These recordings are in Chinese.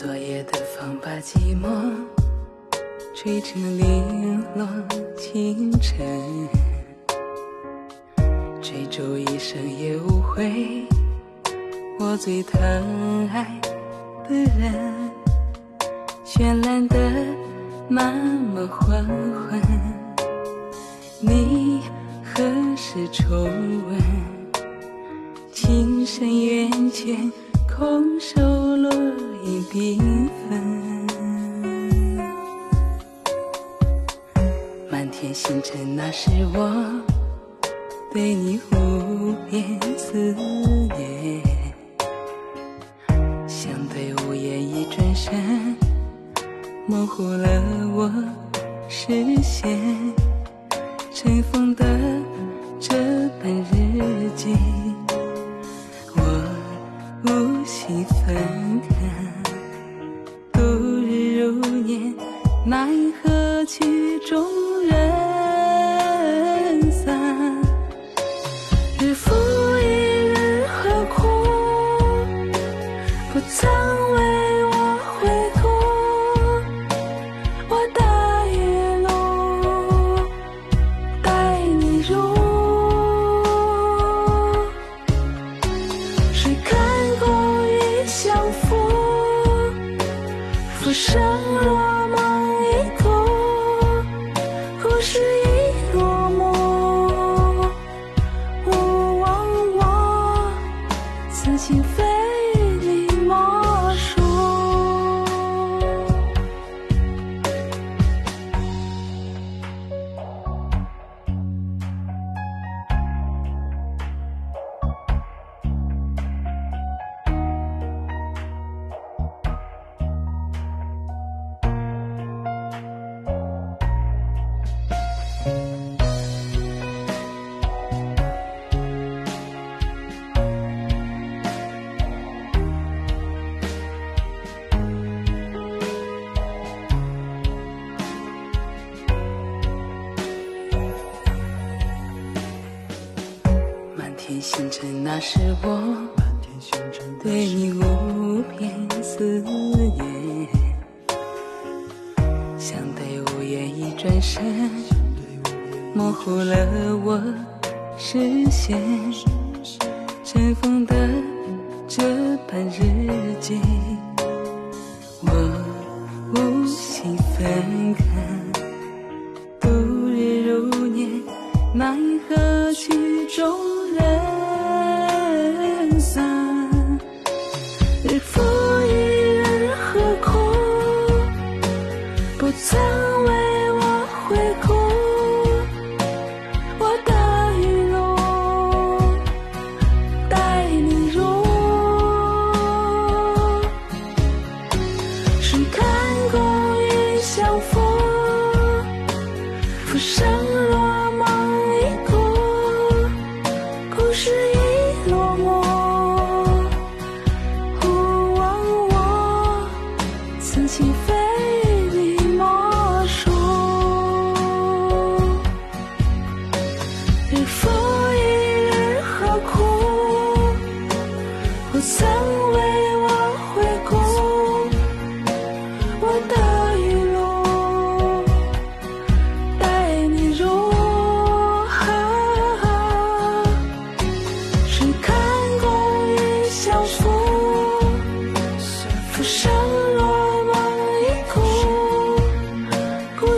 昨夜的风把寂寞吹成零落清晨，追逐一生也无悔，我最疼爱的人，绚烂的漫漫黄昏，你何时重温？情深缘浅，空手落英缤纷。满天星辰，那是我对你无边思念。相对无言，一转身，模糊了我视线。尘封的这心分开，度日如年，奈何曲终人散。日复一日，何苦不曾天星辰，那是我对你无边思念。相对无言，一转身，模糊了我视线。尘封的这般日记，会哭。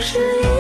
是一